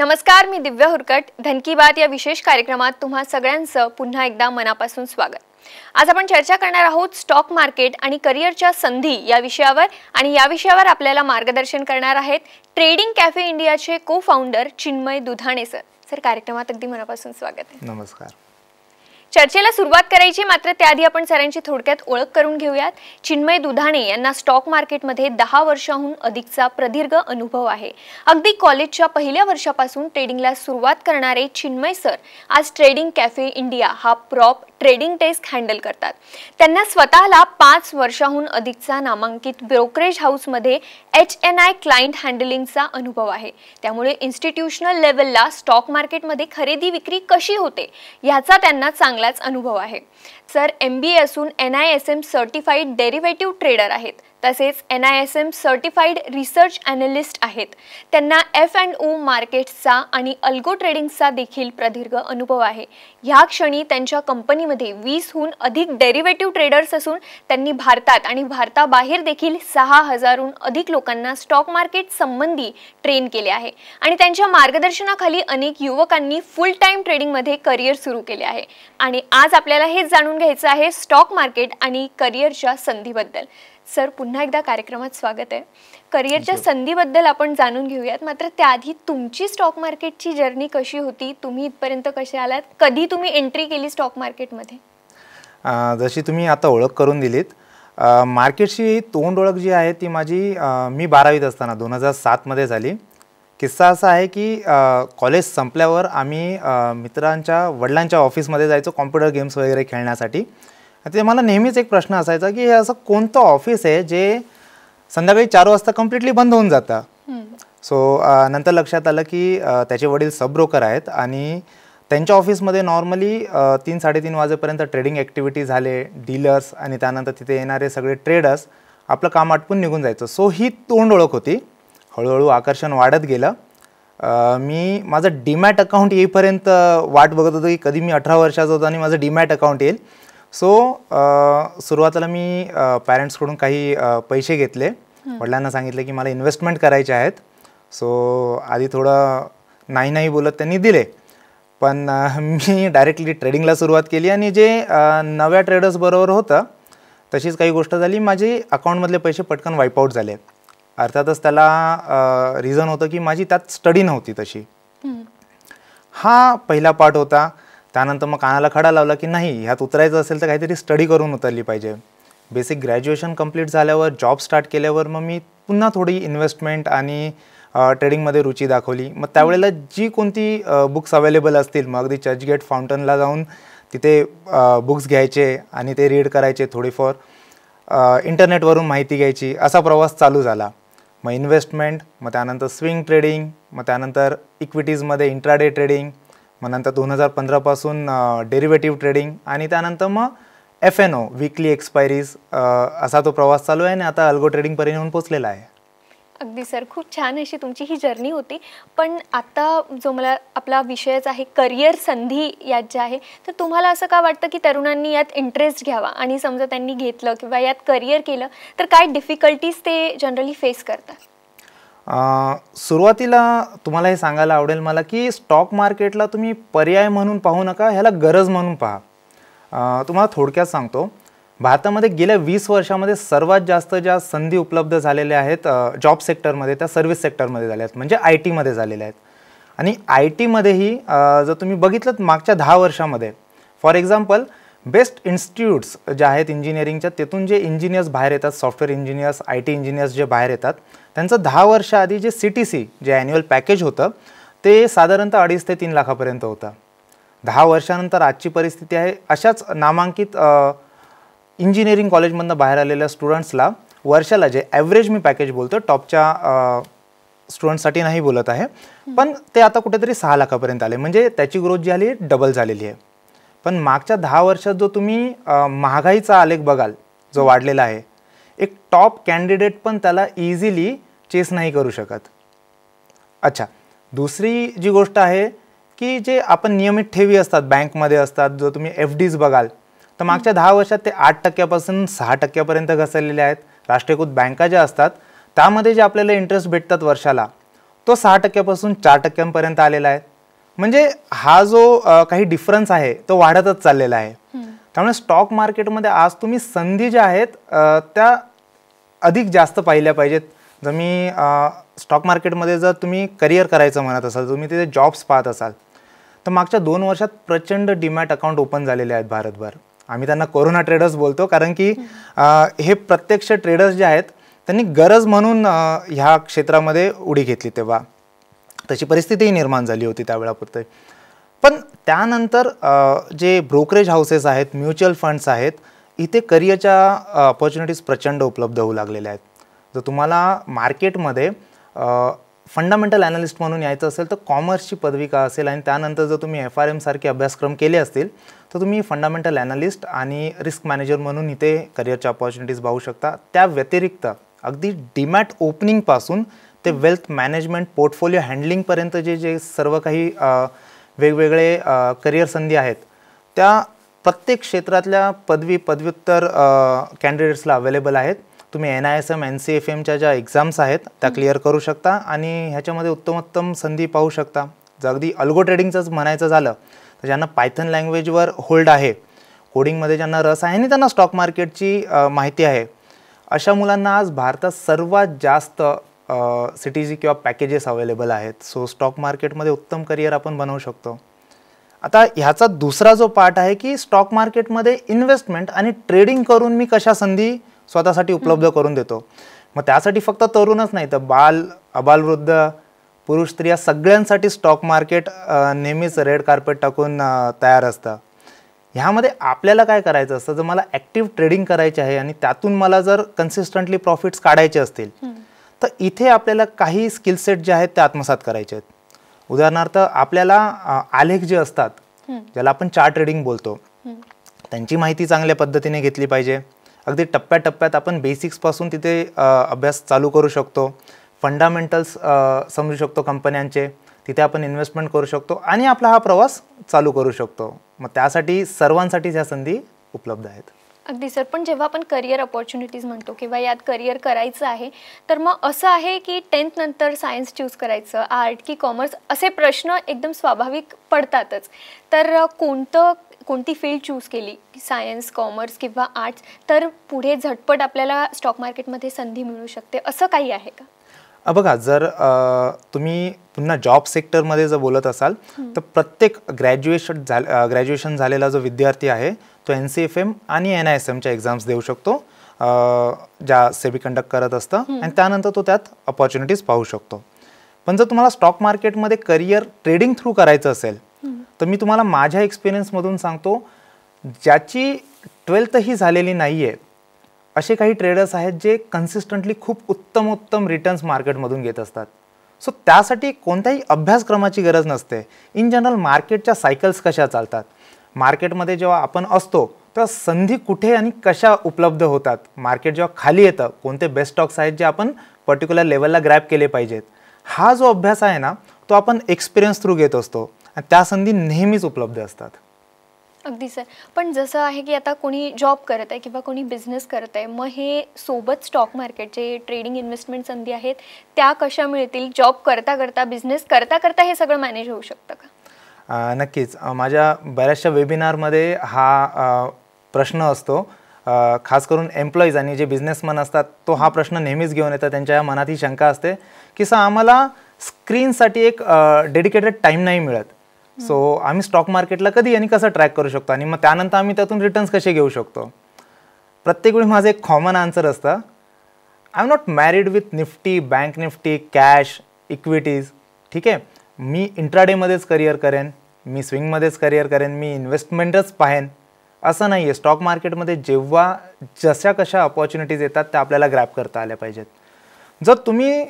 नमस्कार मी दिव्या हुरकट. धन की बात या विशेष कार्यक्रमात तुम्हा सगळ्यांचं पुन्हा एकदा मनापासून स्वागत. आज आपण चर्चा करणार आहोत स्टॉक मार्केट आणि करिअरच्या संधी या विषयावर आणि या विषयावर आपल्याला मार्गदर्शन करणार आहेत ट्रेडिंग कॅफे इंडियाचे cofounder Chinmay Dudhane sir sir कार्यक्रमात अगदी मनापासून स्वागत आहे. नमस्कार. चर्चेला सुरुवात करायची मात्र त्याआधी आपण सरांची थोडक्यात ओळख करून घेऊयात. चिन्मय दुधाणे यांना स्टॉक मार्केटमध्ये दहा वर्षाहून अधिकचा प्रदीर्घ अनुभव आहे. अगदी कॉलेजच्या पहिल्या वर्षापासून ट्रेडिंगला सुरुवात करणारे चिन्मय सर आज ट्रेडिंग कॅफे इंडिया हा प्रॉप ट्रेडिंग डेस्क हँडल करतात. त्यांना स्वतःला पाच वर्षाहून अधिकचा नामांकित ब्रोकरेज हाऊसमध्ये एच एन आय क्लायंट हँडलिंगचा अनुभव आहे. त्यामुळे इन्स्टिट्यूशनल लेवलला स्टॉक मार्केटमध्ये खरेदी विक्री कशी होते ह्याचा त्यांना चांगलाच अनुभव आहे. सर एम बी ए असून N I S M certified derivative trader आहेत. तसेच N I S M certified research analyst आहेत. त्यांना एफ अँड ओ मार्केट्सचा आणि अल्गो ट्रेडिंगचा देखील प्रदीर्घ अनुभव आहे. ह्या क्षणी त्यांच्या कंपनीमध्ये वीसहून अधिक डेरिव्हेटिव्ह ट्रेडर्स असून त्यांनी भारतात आणि भारताबाहेर देखील सहा हजारहून अधिक लोकांना स्टॉक मार्केट संबंधी ट्रेन केले आहे. आणि त्यांच्या मार्गदर्शनाखाली अनेक युवकांनी फुल टाईम ट्रेडिंगमध्ये करिअर सुरू केले आहे. आणि आज आपल्याला हेच जाणून घ्यायचं आहे स्टॉक मार्केट आणि करिअरच्या संधीबद्दल. सर पुन्हा एकदा कार्यक्रमात स्वागत आहे. करिअरच्या संधीबद्दल आपण जाणून घेऊयात. मात्र त्याआधी तुमची स्टॉक मार्केटची जर्नी कशी होती? तुम्ही इथपर्यंत कसे आलात? कधी तुम्ही एंट्री केली स्टॉक मार्केटमध्ये जशी तुम्ही आता ओळख करून दिलीत अं, मार्केटची तोंड ओळख जी आहे ती माझी मी बारावीत असताना दोन हजार सातमध्ये झाली. किस्सा असा आहे की कॉलेज संपल्यावर आम्ही मित्रांच्या वडिलांच्या ऑफिसमध्ये जायचो कॉम्प्युटर गेम्स वगैरे खेळण्यासाठी. ते मला नेहमीच एक प्रश्न असायचा की हे असं कोणतं ऑफिस आहे जे संध्याकाळी चार वाजता कम्प्लिटली बंद होऊन जातं? सो नंतर लक्षात आलं की त्याचे वडील सब ब्रोकर आहेत आणि त्यांच्या ऑफिसमध्ये नॉर्मली तीन साडेतीन वाजेपर्यंत ट्रेडिंग ॲक्टिव्हिटी झाले डीलर्स आणि त्यानंतर तिथे येणारे सगळे ट्रेडर्स आपलं काम आटपून निघून जायचं. सो ही तोंड ओळख होती. हळूहळू आकर्षण वाढत गेलं. मी माझं डीमॅट अकाउंट येईपर्यंत वाट बघत होतो की कधी मी अठरा वर्षाचा होतो आणि माझं डीमॅट अकाउंट येईल. सो सुरुवातीला मी पॅरेंट्सकडून काही पैसे घेतले. वडिलांना सांगितले की मला इन्व्हेस्टमेंट करायचे आहेत. सो आधी थोडं नाही नाही बोलत त्यांनी दिले. पण मी डायरेक्टली ट्रेडिंगला सुरुवात केली आणि जे नव्या ट्रेडर्सबरोबर होतं तशीच काही गोष्ट झाली. माझे अकाउंटमधले पैसे पटकन वाईपआउट झाले. अर्थातच त्याला रिझन होतं की माझी त्यात स्टडी नव्हती तशी. हा. पहिला पार्ट होता. त्यानंतर मग कानाला खडा लावला की नाही ह्यात उतरायचं असेल तर काहीतरी स्टडी करून उतरली पाहिजे. बेसिक ग्रॅज्युएशन कंप्लीट झाल्यावर जॉब स्टार्ट केल्यावर मग मी पुन्हा थोडी इन्व्हेस्टमेंट आणि ट्रेडिंगमध्ये रुची दाखवली. मग त्यावेळेला जी कोणती बुक्स अवेलेबल असतील मग अगदी चर्चगेट फाउंटनला जाऊन तिथे बुक्स घ्यायचे आणि ते रीड करायचे थोडीफार. इंटरनेटवरून माहिती घ्यायची. असा प्रवास चालू झाला. मग इन्व्हेस्टमेंट मग त्यानंतर स्विंग ट्रेडिंग मग त्यानंतर इक्विटीजमध्ये इंट्राडे ट्रेडिंग मग नंतर दोन हजार पंधरापासून डेरिव्हेटिव्ह ट्रेडिंग आणि त्यानंतर मग F N O weekly expiries असा तो प्रवास चालू आहे आणि आता अल्गो ट्रेडिंगपर्यंत येऊन पोचलेला आहे. अगदी सर खूप छान अशी तुमची ही जर्नी होती. पण आता जो मला आपला विषयच आहे करिअर संधी यात जे आहे तर तुम्हाला असं का वाटतं की तरुणांनी यात इंटरेस्ट घ्यावा? आणि समजा त्यांनी घेतलं किंवा यात करिअर केलं तर काय डिफिकल्टीज ते जनरली फेस करतात? सुरुवातीला तुम्हाला हे सांगायला आवडेल मला की स्टॉक मार्केटला तुम्ही पर्याय म्हणून पाहू नका ह्याला गरज म्हणून पहा. तुम्हाला थोडक्यात सांगतो. भारतामध्ये गेल्या वीस वर्षामध्ये सर्वात जास्त ज्या संधी उपलब्ध झालेल्या आहेत जॉब सेक्टरमध्ये त्या सर्व्हिस सेक्टरमध्ये झाल्या आहेत म्हणजे आय टीमध्ये झालेल्या आहेत. आणि आय टीमध्येही जर तुम्ही बघितलं मागच्या दहा वर्षामध्ये फॉर एक्झाम्पल बेस्ट इन्स्टिट्यूट्स ज्या आहेत इंजिनिअरिंगच्या तिथून जे इंजिनियर्स बाहेर येतात software engineers I T engineers जे बाहेर येतात त्यांचं दहा वर्षाआधी जे सी टी सी जे ॲन्युअल पॅकेज होतं ते साधारणतः अडीच ते तीन लाखापर्यंत होतं. दहा वर्षानंतर आजची परिस्थिती आहे अशाच नामांकित इंजिनिअरिंग कॉलेजमधनं बाहेर आलेल्या स्टुडंट्सला वर्षाला जे ॲव्हरेज मी पॅकेज बोलतो टॉपच्या स्टुडंटसाठी नाही बोलत आहे पण ते आता कुठेतरी सहा लाखापर्यंत आले. म्हणजे त्याची ग्रोथ जी आली आहे डबल झालेली आहे. पण मागच्या दहा वर्षात जो तुम्ही महागाईचा आलेख बघाल जो वाढलेला आहे एक टॉप कॅन्डिडेट पण त्याला इझिली चेस नाही करू शकत. अच्छा दुसरी जी गोष्ट आहे की जे आपण नियमित ठेवी असतात बँकमध्ये असतात जो तुम्ही एफ डीज बघाल तर मागच्या दहा वर्षात ते आठ टक्क्यापासून सहा टक्क्यापर्यंत घसरलेले आहेत. राष्ट्रीयकृत बँका ज्या असतात त्यामध्ये जे आपल्याला इंटरेस्ट भेटतात वर्षाला तो सहा टक्क्यापासून चार टक्क्यांपर्यंत आलेला आहे. म्हणजे हा जो काही डिफरन्स आहे तो वाढतच चाललेला आहे. त्यामुळे स्टॉक मार्केटमध्ये आज तुम्ही संधी ज्या आहेत त्या अधिक जास्त पाहिल्या पाहिजेत. जर मी स्टॉक मार्केटमध्ये जर तुम्ही करिअर करायचं म्हणत असाल तुम्ही तिथे जॉब्स पाहत असाल तर मागच्या दोन वर्षात प्रचंड डीमॅट अकाउंट ओपन झालेले आहेत भारतभर. आम्ही त्यांना कोरोना ट्रेडर्स बोलतो कारण की हे प्रत्यक्ष ट्रेडर्स जे आहेत त्यांनी गरज म्हणून ह्या क्षेत्रामध्ये उडी घेतली तेव्हा. तशी परिस्थितीही निर्माण झाली होती त्यावेळापुरते. पण त्यानंतर जे ब्रोकरेज हाऊसेस आहेत म्युच्युअल फंड्स आहेत इथे करिअरच्या ऑपॉर्च्युनिटीज प्रचंड उपलब्ध होऊ लागलेल्या आहेत. जर तुम्हाला मार्केटमध्ये फंडामेंटल ॲनालिस्ट म्हणून यायचं असेल तर कॉमर्सची पदविका असेल आणि त्यानंतर जर तुम्ही एफ आर एमसारखे अभ्यासक्रम केले असतील तर तुम्ही फंडामेंटल ॲनालिस्ट आणि रिस्क मॅनेजर म्हणून इथे करिअरच्या ऑपॉर्च्युनिटीज पाहू शकता. त्या व्यतिरिक्त अगदी डीमॅट ओपनिंगपासून ते वेल्थ मॅनेजमेंट पोर्टफोलिओ हँडलिंगपर्यंत जे जे सर्व काही वेगवेगळे करिअर संधी आहेत त्या प्रत्येक क्षेत्रातल्या पदवी पदव्युत्तर कॅन्डिडेट्सला अवेलेबल आहेत. तुम्ही N I S M N C F एमच्या ज्या एक्झाम्स आहेत त्या क्लिअर करू शकता आणि ह्याच्यामध्ये उत्तमोत्तम संधी पाहू शकता. जर अगदी अल्गो ट्रेडिंगचंच म्हणायचं झालं तर ज्यांना पायथन लँग्वेजवर होल्ड आहे कोडिंगमध्ये ज्यांना रस आहे आणि त्यांना स्टॉक मार्केटची माहिती आहे अशा मुलांना आज भारतात सर्वात जास्त सिटीजी किंवा पॅकेजेस अवेलेबल आहेत. सो स्टॉक मार्केटमध्ये उत्तम करिअर आपण बनवू शकतो. आता ह्याचा दुसरा जो पार्ट आहे की स्टॉक मार्केटमध्ये इन्व्हेस्टमेंट आणि ट्रेडिंग करून मी कशा संधी स्वतःसाठी उपलब्ध करून देतो? मग त्यासाठी फक्त तरुणच नाही तर बाल अबालवृद्ध पुरुष स्त्रिया सगळ्यांसाठी स्टॉक मार्केट नेहमीच रेड कार्पेट टाकून तयार असतं. ह्यामध्ये आपल्याला काय करायचं असतं? जर मला ॲक्टिव्ह ट्रेडिंग करायची आहे आणि त्यातून मला जर कन्सिस्टंटली प्रॉफिट्स काढायचे असतील तर इथे आपल्याला काही स्किल सेट जे आहेत ते आत्मसात करायचे आहेत. उदाहरणार्थ आपल्याला आलेख जे असतात ज्याला आपण चार्ट ट्रेडिंग बोलतो त्यांची माहिती चांगल्या पद्धतीने घेतली पाहिजे. अगदी टप्प्याटप्प्यात आपण बेसिक्सपासून तिथे अभ्यास चालू करू शकतो. फंडामेंटल्स समजू शकतो कंपन्यांचे तिथे आपण इन्व्हेस्टमेंट करू शकतो आणि आपला हा प्रवास चालू करू शकतो. मग त्यासाठी सर्वांसाठीच ह्या संधी उपलब्ध आहेत. अगदी सर पण जेव्हा आपण करिअर ऑपॉर्च्युनिटीज म्हणतो किंवा यात करिअर करायचं आहे तर मग असं आहे की टेन्थ नंतर सायन्स चूज करायचं आर्ट की कॉमर्स असे प्रश्न एकदम स्वाभाविक पडतातच. तर कोणतं कोणती फील्ड चूज केली? सायन्स कॉमर्स किंवा आर्ट्स तर पुढे झटपट आपल्याला स्टॉक मार्केटमध्ये संधी मिळू शकते असं काही आहे का? बघा जर तुम्ही पुन्हा जॉब सेक्टरमध्ये जर बोलत असाल तर प्रत्येक ग्रॅज्युएशन झाल ग्रॅज्युएशन झालेला जो विद्यार्थी आहे तो एन सी एफ एम आणि एन आय एस एमच्या एक्झाम्स देऊ शकतो ज्या सेबी कंडक्ट करत असतं आणि त्यानंतर तो त्यात अपॉर्च्युनिटीज पाहू शकतो. पण जर तुम्हाला स्टॉक मार्केटमध्ये करिअर ट्रेडिंग थ्रू करायचं असेल तर मी तुम्हाला माझ्या एक्सपिरियन्समधून सांगतो ज्याची ट्वेल्थही झालेली नाही आहे असे काही ट्रेडर्स आहेत जे कन्सिस्टंटली खूप उत्तम उत्तम रिटर्न्स मार्केटमधून घेत असतात. सो त्यासाठी कोणत्याही अभ्यासक्रमाची गरज नसते. इन जनरल मार्केटच्या सायकल्स कशा चालतात? मार्केटमध्ये जेव्हा आपण असतो तेव्हा संधी कुठे आणि कशा उपलब्ध होतात? मार्केट जेव्हा खाली येतं कोणते बेस्ट स्टॉक्स आहेत जे आपण पर्टिक्युलर लेवलला ग्रॅप केले पाहिजेत? हा जो अभ्यास आहे ना तो आपण एक्सपिरियन्स थ्रू घेत असतो. आणि त्या संधी नेहमीच उपलब्ध असतात. अगदी सर पण जसं आहे की आता कोणी जॉब करत आहे किंवा कोणी बिझनेस करत आहे मग हे सोबत स्टॉक मार्केट जे ट्रेडिंग इन्व्हेस्टमेंट संधी आहेत त्या कशा मिळतील? जॉब करता करता बिझनेस करता करता हे सगळं मॅनेज होऊ शकतं का? नक्कीच. माझ्या बऱ्याचशा वेबिनारमध्ये हा प्रश्न असतो. खास करून एम्प्लॉईज आणि जे बिझनेसमन असतात तो हा प्रश्न नेहमीच घेऊन येतात. त्यांच्या मनात ही शंका असते की सर आम्हाला स्क्रीनसाठी एक डेडिकेटेड टाईम नाही मिळत. सो आम्ही स्टॉक मार्केटला कधी आणि कसं ट्रॅक करू शकतो? आणि मग त्यानंतर आम्ही त्यातून रिटर्न्स कसे घेऊ शकतो? प्रत्येक वेळी माझं एक कॉमन आन्सर असतं I am not married with Nifty bank Nifty cash equities ठीक आहे? मी इंट्राडेमध्येच करिअर करेन मी स्विंगमध्येच करिअर करेन मी इन्व्हेस्टमेंटच पाहेन. असं नाही आहे स्टॉक मार्केटमध्ये जेव्हा जशा कशा अपॉर्च्युनिटीज येतात त्या आपल्याला ग्रॅप करता आल्या पाहिजेत. जर तुम्ही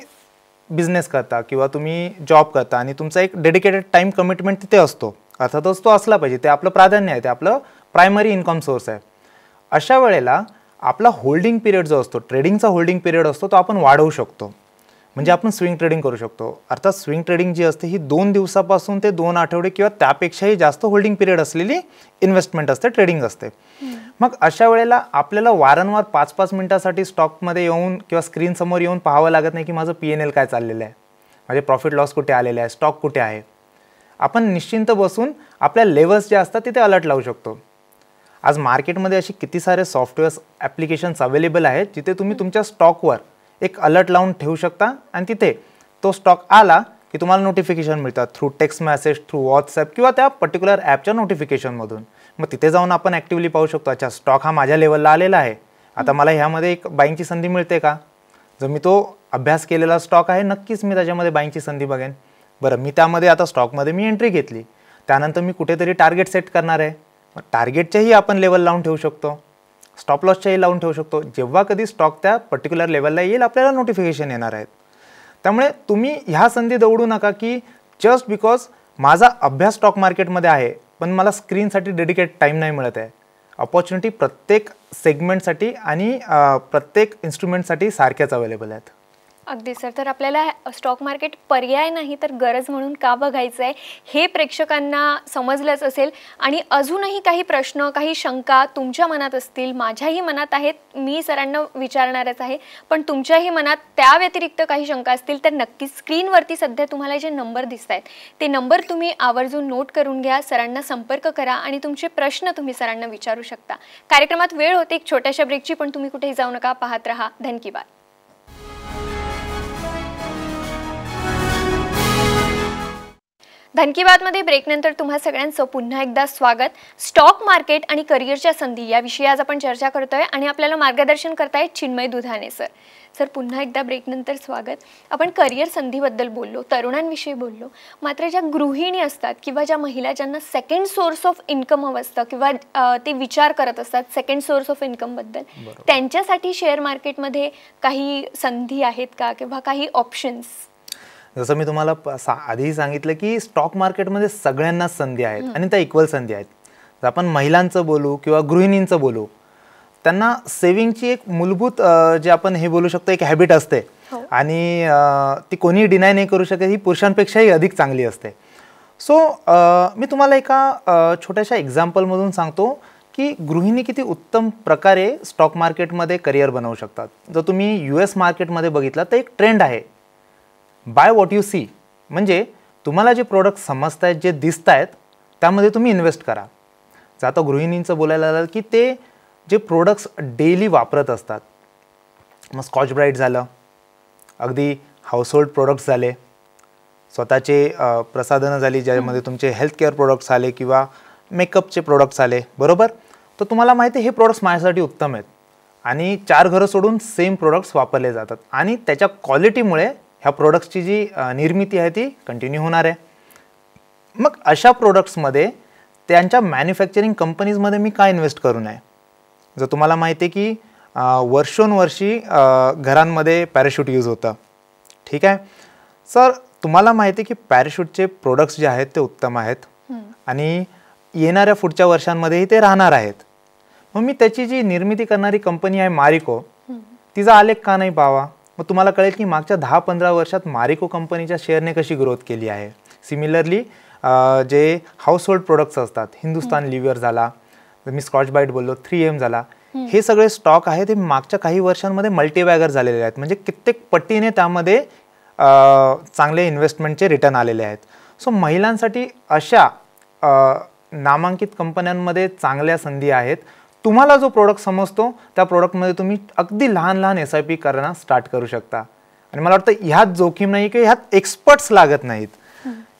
बिझनेस करता किंवा तुम्ही जॉब करता आणि तुमचा एक डेडिकेटेड टाईम कमिटमेंट तिथे असतो. अर्थातच तो असला पाहिजे. ते आपलं प्राधान्य आहे. ते आपलं प्रायमरी इन्कम सोर्स आहे. अशा वेळेला आपला होल्डिंग पिरियड जो असतो ट्रेडिंगचा होल्डिंग पिरियड असतो तो आपण वाढवू शकतो. म्हणजे आपण स्विंग ट्रेडिंग करू शकतो. अर्थात स्विंग ट्रेडिंग जी असते ही दोन दिवसापासून ते दोन आठवडे किंवा त्यापेक्षाही जास्त होल्डिंग पिरियड असलेली इन्व्हेस्टमेंट असते ट्रेडिंग असते. मग अशा वेळेला आपल्याला वारंवार पाच पाच मिनिटासाठी स्टॉकमध्ये येऊन किंवा स्क्रीनसमोर येऊन पाहावं लागत नाही की माझं पी एन एल काय चाललेलं आहे. माझे प्रॉफिट लॉस कुठे आलेले आहे स्टॉक कुठे आहे. आपण निश्चिंत बसून आपल्या लेवल्स जे असतात तिथे अलर्ट लावू शकतो. आज मार्केटमध्ये अशी किती सारे सॉफ्टवेअर्स ॲप्लिकेशन्स अवेलेबल आहेत जिथे तुम्ही तुमच्या स्टॉकवर एक अलर्ट लावून ठेवू शकता. आणि तिथे तो स्टॉक आला की तुम्हाला नोटिफिकेशन मिळतात through text message through WhatsApp किंवा त्या पर्टिक्युलर ॲपच्या नोटिफिकेशनमधून मग तिथे जाऊन आपण ॲक्टिव्हली पाहू शकतो अच्छा स्टॉक हा माझ्या लेवलला आलेला आहे. आता मला ह्यामध्ये एक बाईंगची संधी मिळते का? जर मी तो अभ्यास केलेला स्टॉक आहे नक्कीच मी त्याच्यामध्ये बाईंगची संधी बघेन. बरं मी त्यामध्ये आता स्टॉकमध्ये मी एंट्री घेतली. त्यानंतर मी कुठेतरी टार्गेट सेट करणार आहे. मग टार्गेटच्याही आपण लेवल लावून ठेवू शकतो. स्टॉप लॉसच्याही लावून ठेवू शकतो. जेव्हा कधी स्टॉक त्या पर्टिक्युलर लेवलला येईल आपल्याला नोटिफिकेशन येणार आहेत. त्यामुळे तुम्ही ह्या संधी दवडू नका की जस्ट बिकॉज माझा अभ्यास स्टॉक मार्केटमध्ये आहे पण मला स्क्रीनसाठी डेडिकेट टाईम नाही मिळत आहे. अपॉर्च्युनिटी प्रत्येक सेगमेंटसाठी आणि प्रत्येक इन्स्ट्रुमेंटसाठी सारख्याच अवेलेबल आहेत. अगदी सर. तर आपल्याला स्टॉक मार्केट पर्याय नाही तर गरज म्हणून का बघायचं आहे हे प्रेक्षकांना समजलंच असेल. आणि अजूनही काही प्रश्न काही शंका तुमच्या मनात असतील माझ्याही मनात आहेत मी सरांना विचारणारच आहे. पण तुमच्याही मनात त्या व्यतिरिक्त काही शंका असतील तर नक्कीच स्क्रीनवरती सध्या तुम्हाला जे नंबर दिसत आहेत ते नंबर तुम्ही आवर्जून नोट करून घ्या सरांना संपर्क करा आणि तुमचे प्रश्न तुम्ही सरांना विचारू शकता. कार्यक्रमात वेळ होते एक छोट्याशा ब्रेकची पण तुम्ही कुठेही जाऊ नका पाहत राहा. धन की बात धन की बातमध्ये ब्रेकनंतर तुम्हा सगळ्यांचं पुन्हा एकदा स्वागत. स्टॉक मार्केट आणि करिअरच्या संधी याविषयी आज आपण चर्चा करतोय आणि आपल्याला मार्गदर्शन करतायत चिन्मय दुधाने सर सर पुन्हा एकदा ब्रेकनंतर स्वागत. आपण करिअर संधीबद्दल बोललो तरुणांविषयी बोललो. मात्र ज्या गृहिणी असतात किंवा ज्या महिला ज्यांना सेकंड सोर्स ऑफ इन्कम हवं असतं किंवा ते विचार करत असतात सेकंड सोर्स ऑफ इन्कमबद्दल त्यांच्यासाठी शेअर मार्केटमध्ये काही संधी आहेत का किंवा काही ऑप्शन्स जसं मी तुम्हाला सा आधीही सांगितलं की स्टॉक मार्केटमध्ये सगळ्यांनाच संधी आहेत आणि त्या इक्वल संधी आहेत. जर आपण महिलांचं बोलू किंवा गृहिणींचं बोलू त्यांना सेविंगची एक मूलभूत जे आपण हे बोलू शकतो एक हॅबिट असते. हो. आणि ती कोणीही डिनाय नाही करू शकत ही पुरुषांपेक्षाही अधिक चांगली असते. सो मी तुम्हाला एका छोट्याशा एक्झाम्पलमधून सांगतो की गृहिणी किती उत्तम प्रकारे स्टॉक मार्केटमध्ये करिअर बनवू शकतात. जर तुम्ही यू एस मार्केटमध्ये बघितलं तर एक ट्रेंड आहे. बाय वॉट यू सी म्हणजे तुम्हाला जे प्रोडक्ट समजत आहेत जे दिसत आहेत त्यामध्ये तुम्ही इन्व्हेस्ट करा. जर आता गृहिणींचं बोलायला झालं की ते जे प्रोडक्ट्स डेली वापरत असतात. मग स्कॉच ब्राईट झालं. अगदी हाऊसहोल्ड प्रोडक्ट्स झाले. स्वतःचे प्रसाधनं झाली ज्यामध्ये तुमचे हेल्थ केअर प्रोडक्ट्स आले किंवा मेकअपचे प्रोडक्ट्स आले. बरोबर? तर तुम्हाला माहिती आहे हे प्रोडक्ट्स माझ्यासाठी उत्तम आहेत. आणि चार घरं सोडून सेम प्रोडक्ट्स वापरले जातात. आणि त्याच्या क्वालिटीमुळे ह्या प्रोडक्ट्सची जी निर्मिती आहे ती कंटिन्यू होणार आहे. मग अशा प्रोडक्ट्समध्ये त्यांच्या मॅन्युफॅक्चरिंग कंपनीजमध्ये मी काय इन्व्हेस्ट करू नये जर तुम्हाला माहिती आहे की वर्षोनवर्षी घरांमध्ये पॅराशूट यूज होतं. ठीक आहे? सर तुम्हाला माहिती आहे की पॅराशूटचे प्रोडक्ट्स जे आहेत ते उत्तम आहेत. आणि येणाऱ्या पुढच्या वर्षांमध्येही ते राहणार आहेत. मग मी त्याची जी निर्मिती करणारी कंपनी आहे मारिको तिचा आलेख का नाही पावा? मग तुम्हाला कळेल की मागच्या दहा पंधरा वर्षात मारिको कंपनीच्या शेअरने कशी ग्रोथ केली आहे. सिमिलरली जे हाऊसहोल्ड प्रोडक्ट्स असतात हिंदुस्तान लिव्हर झाला मी स्कॉच बाईट बोललो थ्री एम झाला. हे सगळे स्टॉक आहेत हे मागच्या काही वर्षांमध्ये मल्टीबॅगर झालेले आहेत. म्हणजे कित्येक पट्टीने त्यामध्ये चांगले इन्व्हेस्टमेंटचे रिटर्न आलेले आहेत. सो महिलांसाठी अशा नामांकित कंपन्यांमध्ये चांगल्या संधी आहेत. तुम्हाला जो प्रोडक्ट समजतो त्या प्रोडक्टमध्ये तुम्ही अगदी लहान लहान एस आय पी करणं स्टार्ट करू शकता. आणि मला वाटतं ह्यात जोखीम नाही की ह्यात एक्सपर्ट्स लागत नाहीत.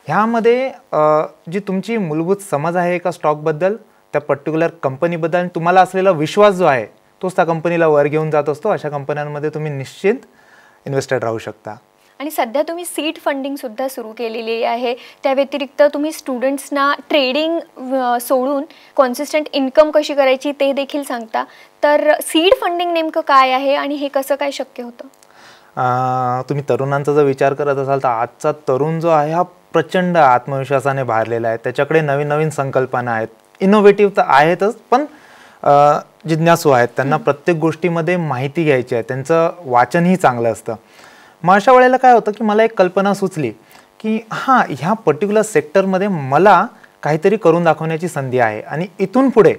ह्यामध्ये जी तुमची मूलभूत समज आहे एका स्टॉकबद्दल त्या पर्टिक्युलर कंपनीबद्दल आणि तुम्हाला असलेला विश्वास जो आहे तोच त्या कंपनीला वर घेऊन जात असतो. अशा कंपन्यांमध्ये तुम्ही निश्चित इन्व्हेस्टेड राहू शकता. आणि सध्या तुम्ही सीड फंडिंग सुद्धा सुरू केलेली आहे. त्या व्यतिरिक्त तुम्ही स्टुडंट्सना ट्रेडिंग सोडून कॉन्सिस्टंट इन्कम कशी करायची ते देखील सांगता. तर सीड फंडिंग नेमकं काय आहे आणि हे कसं काय शक्य होतं? तुम्ही तरुणांचा जर विचार करत असाल तर आजचा तरुण जो आहे हा प्रचंड आत्मविश्वासाने भारलेला आहे. त्याच्याकडे नवीन नवीन संकल्पना आहेत. इनोव्हेटिव्ह तर आहेतच पण जिज्ञासू आहेत. त्यांना प्रत्येक गोष्टीमध्ये माहिती घ्यायची आहे. त्यांचं वाचनही चांगलं असतं. मग अशा वेळेला काय होतं की मला एक कल्पना सुचली की हां ह्या पर्टिक्युलर सेक्टरमध्ये मला काहीतरी करून दाखवण्याची संधी आहे. आणि इथून पुढे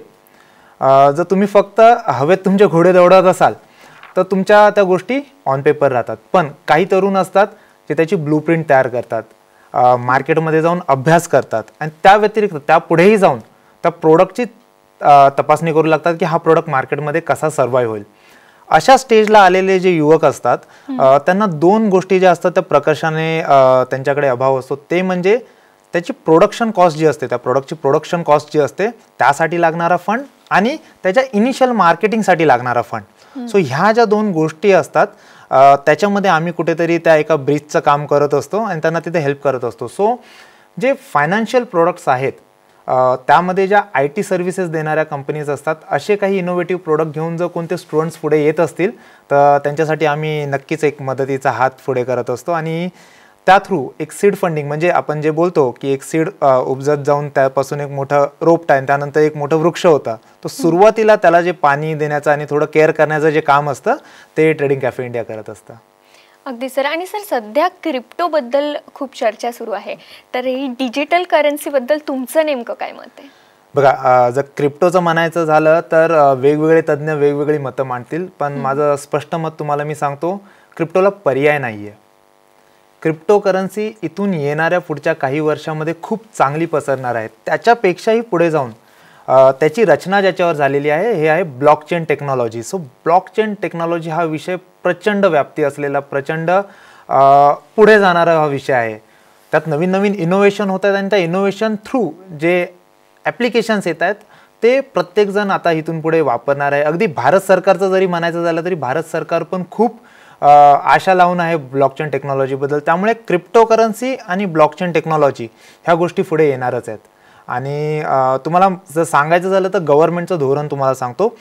जर तुम्ही फक्त हवेत तुमचे घोडे दौडत असाल तर तुमच्या त्या गोष्टी ऑन पेपर राहतात. पण काही तरुण असतात जे त्याची ब्लूप्रिंट तयार करतात मार्केटमध्ये जाऊन अभ्यास करतात. आणि त्या व्यतिरिक्त त्या पुढेही जाऊन त्या प्रोडक्टची तपासणी करू लागतात की हा प्रोडक्ट मार्केटमध्ये कसा सर्वाईव्ह होईल. अशा स्टेजला आलेले जे युवक असतात त्यांना दोन गोष्टी ज्या असतात त्या प्रकर्षाने त्यांच्याकडे अभाव असतो. ते म्हणजे त्याची प्रोडक्शन कॉस्ट जी असते त्या प्रोडक्टची प्रोडक्शन कॉस्ट जी असते त्यासाठी लागणारा फंड आणि त्याच्या इनिशियल मार्केटिंगसाठी लागणारा फंड सो ह्या ज्या दोन गोष्टी असतात त्याच्यामध्ये आम्ही कुठेतरी त्या एका ब्रिजचं काम करत असतो आणि त्यांना तिथे हेल्प करत असतो. सो जे फायनान्शियल प्रोडक्ट्स आहेत त्यामध्ये ज्या आय टी सर्व्हिसेस देणाऱ्या कंपनीज असतात असे काही इनोव्हेटिव्ह प्रोडक्ट घेऊन जर कोणते स्टुडंट्स पुढे येत असतील तर त्यांच्यासाठी आम्ही नक्कीच एक मदतीचा हात पुढे करत असतो. आणि त्या थ्रू एक सीड फंडिंग म्हणजे आपण जे बोलतो की एक सीड उपजत जाऊन त्यापासून एक मोठं रोपट आहे आणि त्यानंतर एक मोठं वृक्ष होता. तो सुरुवातीला त्याला जे पाणी देण्याचं आणि थोडं केअर करण्याचं जे काम असतं ते ट्रेडिंग कॅफे इंडिया करत असतं. अगदी सर. आणि सर सध्या क्रिप्टोबद्दल खूप चर्चा सुरू आहे. तर ही डिजिटल करन्सीबद्दल तुमचं नेमकं काय मत आहे? बघा जर क्रिप्टोचं म्हणायचं झालं तर वेगवेगळे तज्ज्ञ वेगवेगळी मतं मांडतील. पण माझं स्पष्ट मत तुम्हाला मी सांगतो क्रिप्टोला पर्याय नाही आहे क्रिप्टो करन्सी इथून येणाऱ्या पुढच्या काही वर्षामध्ये खूप चांगली पसरणार आहे. त्याच्यापेक्षाही पुढे जाऊन त्याची रचना ज्याच्यावर झालेली आहे हे आहे blockchain technology so blockchain technology हा विषय प्रचंड व्याप्ती असलेला प्रचंड पुढे जाणारा हा विषय आहे. त्यात नवीन नवीन इनोव्हेशन होत आहेत आणि त्या इनोव्हेशन थ्रू जे ॲप्लिकेशन्स येत आहेत ते प्रत्येकजण आता इथून पुढे वापरणार आहे. अगदी भारत सरकारचं जरी म्हणायचं झालं तरी भारत सरकार पण खूप आशा लावून आहे ब्लॉकचेन टेक्नॉलॉजीबद्दल त्यामुळे क्रिप्टोकरन्सी आणि ब्लॉकचेन टेक्नॉलॉजी ह्या गोष्टी पुढे येणारच आहेत. आणि तुम्हाला जर सांगायचं झालं तर गव्हर्नमेंटचं धोरण तुम्हाला सांगतो.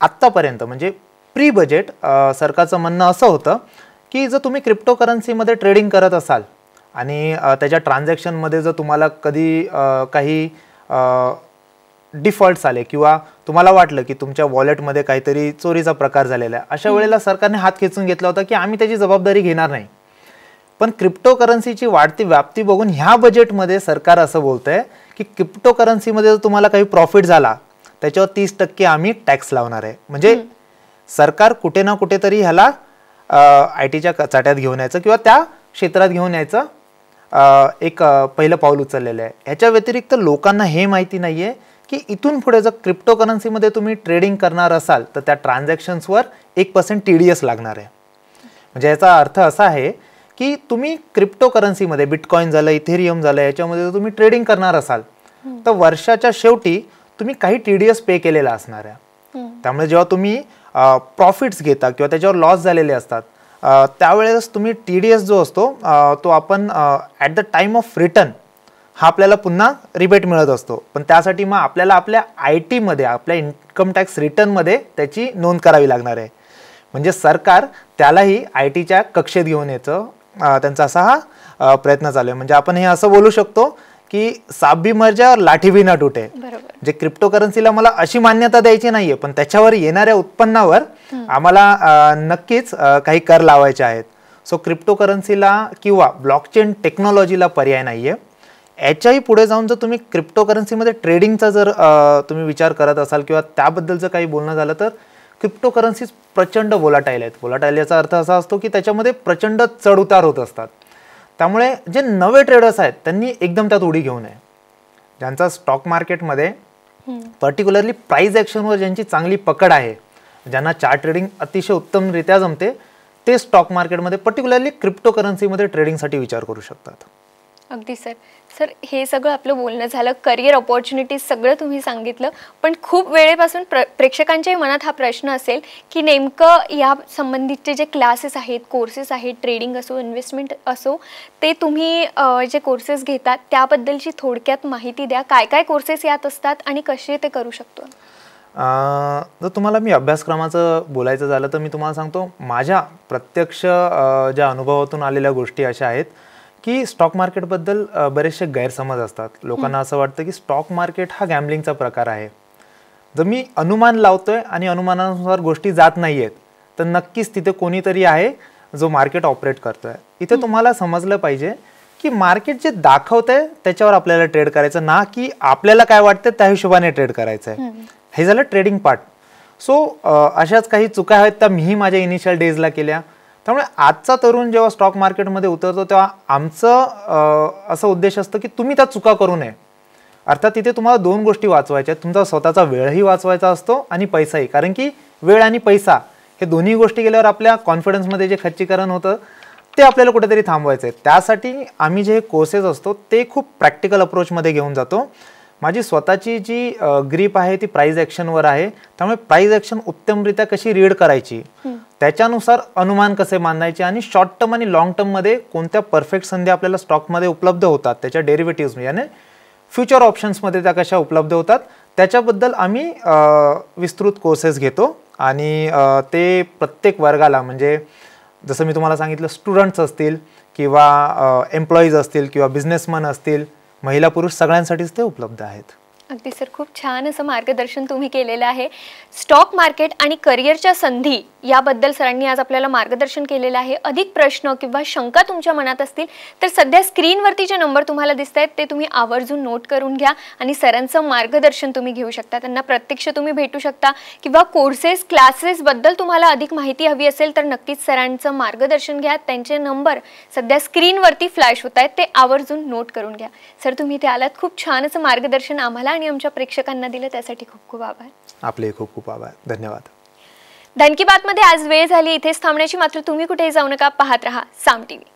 आत्तापर्यंत म्हणजे प्री बजेट सरकारचं म्हणणं असं होतं की जर तुम्ही क्रिप्टो करन्सीमध्ये ट्रेडिंग करत असाल आणि त्याच्या ट्रान्झॅक्शनमध्ये जर तुम्हाला कधी काही डिफॉल्ट्स आले किंवा तुम्हाला वाटलं की तुमच्या वॉलेटमध्ये काहीतरी चोरीचा प्रकार झालेला आहे अशा वेळेला सरकारने हात खेचून घेतला होता की आम्ही त्याची जबाबदारी घेणार नाही. पण क्रिप्टो करन्सीची वाढती व्याप्ती बघून ह्या बजेटमध्ये सरकार असं बोलतंय की क्रिप्टो करन्सीमध्ये जर तुम्हाला काही प्रॉफिट झाला त्याच्यावर तीस टक्के आम्ही टॅक्स लावणार आहे. म्हणजे सरकार कुठे ना कुठेतरी ह्याला आय टीच्या चाट्यात घेऊन यायचं किंवा त्या क्षेत्रात घेऊन यायचं. एक पहिलं पाऊल उचललेलं आहे. ह्याच्या व्यतिरिक्त लोकांना हे माहिती नाही आहे की इथून पुढे जर क्रिप्टो करन्सीमध्ये तुम्ही ट्रेडिंग करणार असाल तर त्या ट्रान्झॅक्शन्सवर एक पर्सेंट टी डी एस लागणार आहे. म्हणजे याचा अर्थ असा आहे की तुम्ही क्रिप्टो करन्सीमध्ये बिटकॉईन झालं इथेरियम झालं याच्यामध्ये जर तुम्ही ट्रेडिंग करणार असाल तर वर्षाच्या शेवटी तुम्ही काही टी डी एस पे केलेला असणार आहे. त्यामुळे जेव्हा तुम्ही प्रॉफिट्स घेता किंवा त्याच्यावर लॉस झालेले असतात. त्यावेळेस तुम्ही टी डी एस जो असतो तो आपण at the time of return हा आपल्याला पुन्हा रिबेट मिळत असतो. पण त्यासाठी मग आपल्याला आपल्या आय टीमध्ये आपल्या इन्कम टॅक्स रिटर्नमध्ये त्याची नोंद करावी लागणार आहे. म्हणजे सरकार त्यालाही आय टीच्या कक्षेत घेऊन यायचं त्यांचा असा हा प्रयत्न चालू आहे. म्हणजे आपण हे असं बोलू शकतो की साप भी मर जाए और लाठी भी ना तुटे. जे क्रिप्टो करन्सीला मला अशी मान्यता द्यायची नाहीये पण त्याच्यावर येणाऱ्या उत्पन्नावर आम्हाला नक्कीच काही कर लावायचे आहेत. सो क्रिप्टो करन्सीला किंवा ब्लॉकचेन टेक्नॉलॉजीला पर्याय नाहीये. याच्याही पुढे जाऊन जर तुम्ही क्रिप्टो करन्सीमध्ये ट्रेडिंगचा जर तुम्ही विचार करत असाल किंवा त्याबद्दल जर काही बोलणं झालं तर क्रिप्टो करन्सीज प्रचंड वोलाटाईल आहेत. वोलाटाईल याचा अर्थ असा असतो की त्याच्यामध्ये प्रचंड चढउतार होत असतात. त्यामुळे जे नवे ट्रेडर्स आहेत त्यांनी एकदम त्यात उडी घेऊ नये. ज्यांचा स्टॉक मार्केटमध्ये पर्टिक्युलरली प्राईज ॲक्शनवर ज्यांची चांगली पकड आहे ज्यांना चार्ट ट्रेडिंग अतिशय उत्तमरित्या जमते ते स्टॉक मार्केटमध्ये पर्टिक्युलरली क्रिप्टो करन्सीमध्ये ट्रेडिंगसाठी विचार करू शकतात. अगदी सर. सर हे सगळं आपलं बोलणं झालं करिअर ऑपॉर्च्युनिटीज सगळं तुम्ही सांगितलं पण खूप वेळेपासून प्र प्रेक्षकांच्याही मनात हा प्रश्न असेल की नेमकं या संबंधितचे जे क्लासेस आहेत कोर्सेस आहेत ट्रेडिंग असो इन्व्हेस्टमेंट असो ते तुम्ही जे कोर्सेस घेतात त्याबद्दलची थोडक्यात माहिती द्या. काय काय कोर्सेस यात असतात आणि कसे ते करू शकतो? जर तुम्हाला मी अभ्यासक्रमाचं बोलायचं झालं तर मी तुम्हाला सांगतो माझ्या प्रत्यक्ष ज्या अनुभवातून आलेल्या गोष्टी अशा आहेत की स्टॉक मार्केटबद्दल बरेचसे गैरसमज असतात. लोकांना असं वाटतं की स्टॉक मार्केट हा गॅम्बलिंगचा प्रकार आहे. जर मी अनुमान लावतोय आणि अनुमानानुसार गोष्टी जात नाही आहेत तर नक्कीच तिथे कोणीतरी आहे जो मार्केट ऑपरेट करतोय. इथे तुम्हाला समजलं पाहिजे की मार्केट जे दाखवतंय त्याच्यावर आपल्याला ट्रेड करायचं ना की आपल्याला काय वाटतं त्या हिशोबाने ट्रेड करायचं आहे हे झालं ट्रेडिंग पार्ट सो अशाच काही चुका आहेत त्या मीही माझ्या इनिशियल डेजला केल्या. त्यामुळे आजचा तरुण जेव्हा स्टॉक मार्केटमध्ये उतरतो तेव्हा आमचं असं उद्देश असतं की तुम्ही त्या चुका करू नये. अर्थात तिथे तुम्हाला दोन गोष्टी वाचवायच्या आहेत. तुमचा स्वतःचा वेळही वाचवायचा असतो आणि पैसाही. कारण की वेळ आणि पैसा हे दोन्ही गोष्टी गेल्यावर आपल्या कॉन्फिडन्समध्ये जे खच्चीकरण होतं ते आपल्याला कुठेतरी थांबवायचं आहे. त्यासाठी आम्ही जे कोर्सेस असतो ते खूप प्रॅक्टिकल अप्रोचमध्ये घेऊन जातो. माझी स्वतःची जी ग्रीप आहे ती प्राईज ॲक्शनवर आहे. त्यामुळे प्राईज ॲक्शन उत्तमरित्या कशी रीड करायची त्याच्यानुसार अनुमान कसे मांडायचे आणि शॉर्ट टर्म आणि लॉंग टर्ममध्ये कोणत्या परफेक्ट संधी आपल्याला स्टॉकमध्ये उपलब्ध होतात त्याच्या डेरिव्हेटिव्ह याने फ्युचर ऑप्शन्समध्ये त्या कशा उपलब्ध होतात त्याच्याबद्दल आम्ही विस्तृत कोर्सेस घेतो. आणि ते प्रत्येक वर्गाला म्हणजे जसं मी तुम्हाला सांगितलं स्टुडंट्स असतील किंवा एम्प्लॉईज असतील किंवा बिझनेसमन असतील महिला पुरुष सगळ्यांसाठीच ते उपलब्ध आहेत. अगदी सर खूप छान असं मार्गदर्शन तुम्ही केलेलं आहे. स्टॉक मार्केट आणि करिअरच्या संधी याबद्दल सरांनी आज आपल्याला मार्गदर्शन केलेलं आहे. अधिक प्रश्न किंवा शंका तुमच्या मनात असतील तर सध्या स्क्रीनवरती जे नंबर तुम्हाला दिसत आहेत ते तुम्ही आवर्जून नोट करून घ्या आणि सरांचं मार्गदर्शन तुम्ही घेऊ शकता. त्यांना प्रत्यक्ष तुम्ही भेटू शकता किंवा कोर्सेस क्लासेसबद्दल तुम्हाला अधिक माहिती हवी असेल तर नक्कीच सरांचं मार्गदर्शन घ्या. त्यांचे नंबर सध्या स्क्रीनवरती फ्लॅश होत आहेत ते आवर्जून नोट करून घ्या. सर तुम्ही ते आलात. खूप छान असं मार्गदर्शन आम्हाला आणि आमच्या प्रेक्षकांना दिलं. त्यासाठी खूप खूप आभार. आपले खूप खूप आभार. धन्यवाद. धन की बातमध्ये आज वेळ झाली. इथेच थांबण्याची मात्र तुम्ही कुठेही जाऊ नका. पाहत रहा साम टीव्ही.